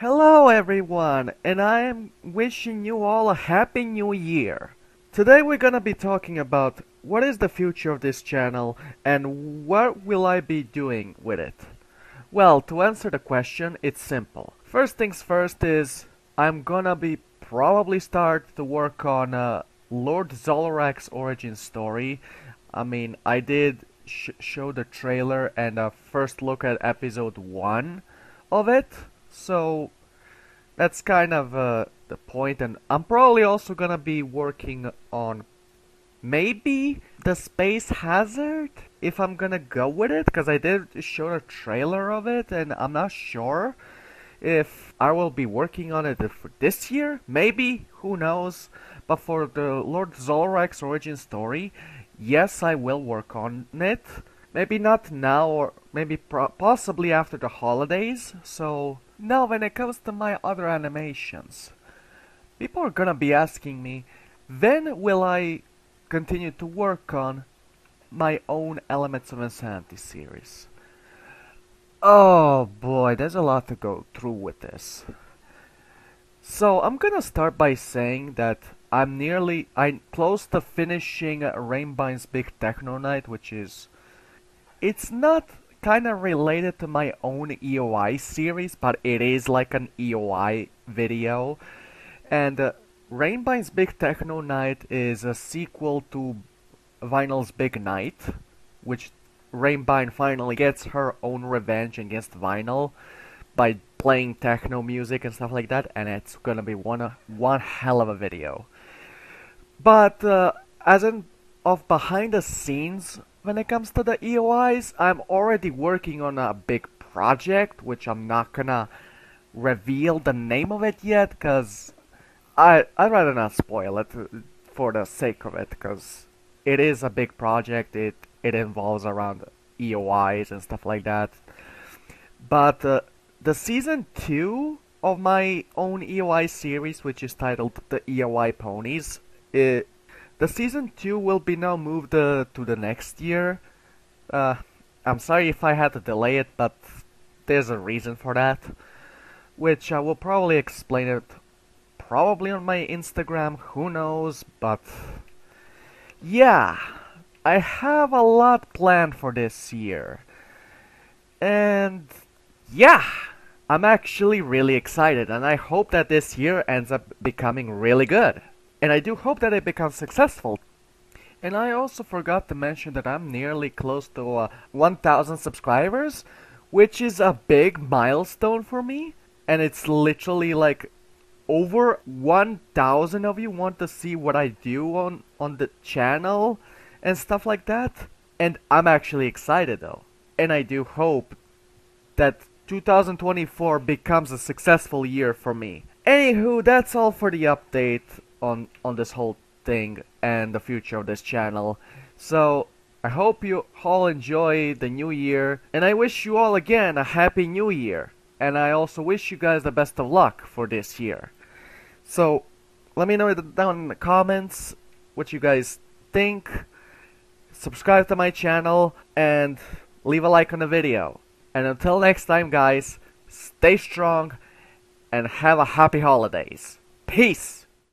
Hello everyone, and I am wishing you all a happy new year. Today we're gonna be talking about what is the future of this channel and what will I be doing with it. Well, to answer the question, it's simple. First things first is I'm gonna be probably start to work on uh, Lord Zolorak's origin story. I mean, I did sh show the trailer and a first look at episode 1 of it so that's kind of uh, the point, and I'm probably also gonna be working on maybe the space hazard if I'm gonna go with it, because I did show a trailer of it, and I'm not sure if I will be working on it for this year. Maybe, who knows? But for the Lord Zolorak's origin story, yes, I will work on it. Maybe not now, or maybe possibly after the holidays. So now when it comes to my other animations, people are gonna be asking me, when will I continue to work on my own Elements of Insanity series? Oh boy, there's a lot to go through with this. So I'm gonna start by saying that I'm nearly, I'm close to finishing Rainbine's Big Techno Night, which is, it's not kind of related to my own EOI series, but it is like an EOI video. And uh, Rainbine's Big Techno Night is a sequel to Vinyl's Big Night, which Rainbine finally gets her own revenge against Vinyl by playing techno music and stuff like that, and it's gonna be one one hell of a video. But uh, as in of behind the scenes when it comes to the EOIs, I'm already working on a big project, which I'm not gonna reveal the name of it yet, because I, I'd rather not spoil it for the sake of it, because it is a big project, it, it involves around EOIs and stuff like that. But uh, the season 2 of my own EOI series, which is titled The EOI Ponies, it, the season 2 will be now moved uh, to the next year. Uh, I'm sorry if I had to delay it, but there's a reason for that. Which I will probably explain it probably on my Instagram, who knows, but... Yeah, I have a lot planned for this year. And yeah, I'm actually really excited and I hope that this year ends up becoming really good. And I do hope that it becomes successful. And I also forgot to mention that I'm nearly close to uh, 1000 subscribers, which is a big milestone for me. And it's literally like over 1000 of you want to see what I do on, on the channel and stuff like that. And I'm actually excited though. And I do hope that 2024 becomes a successful year for me. Anywho, that's all for the update on on this whole thing and the future of this channel. So I hope you all enjoy the new year and I wish you all again a happy new year. And I also wish you guys the best of luck for this year. So let me know down in the comments what you guys think. Subscribe to my channel and leave a like on the video. And until next time guys, stay strong and have a happy holidays. Peace!